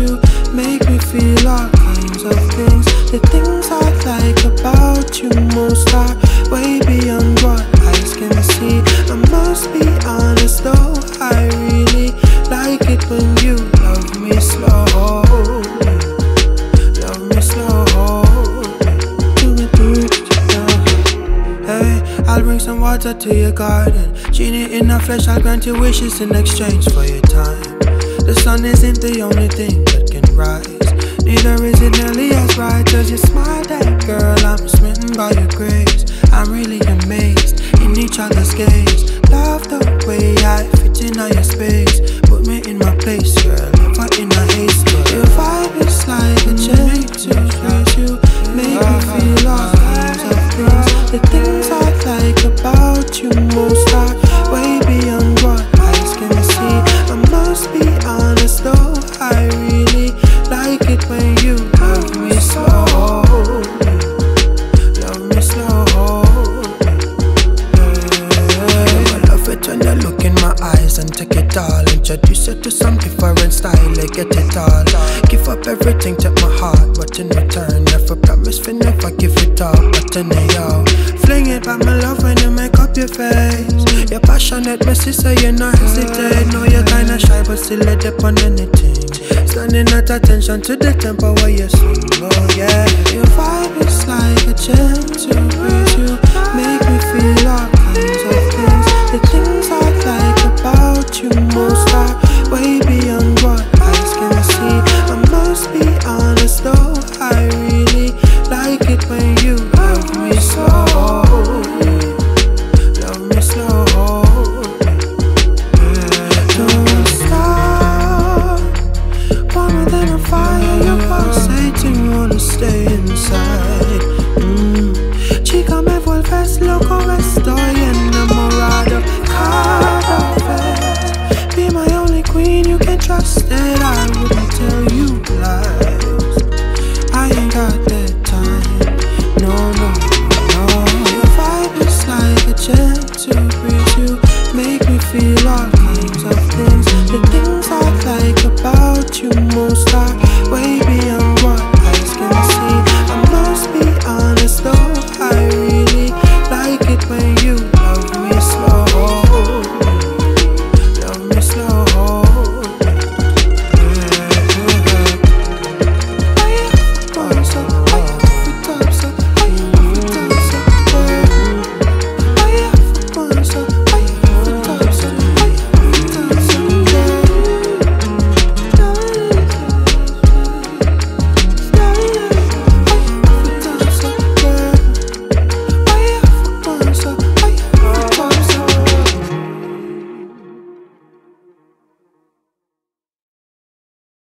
you make me feel all kinds of things. The things I like about you most are way beyond what eyes can see. I must be honest though, I really like it when you love me slow. Love me slow. Do me dirty Hey, I'll bring some water to your garden. Genie in the flesh, I'll grant your wishes in exchange for your time. Sun isn't the only thing that can rise. Neither is it nearly as bright as your smile, that girl. I'm smitten by your grace. I'm really amazed in each other's gaze. Love the way I fit in all your space. Introduce you to some different style, I get it all. Give up everything, take my heart, but in return, never promise for never give it up. But in the yo, fling it by my love when you make up your face. You're passionate, messy, so you're not hesitate. Know you're kinda shy, but still let up on anything. Standing at attention to the tempo where you swing. Oh yeah, your vibe is like a gentle breeze. You make me feel stay inside. Mm. Chica, me vuelves loco, estoy enamorado cada vez. Be my only queen, you can trust it. I wouldn't tell you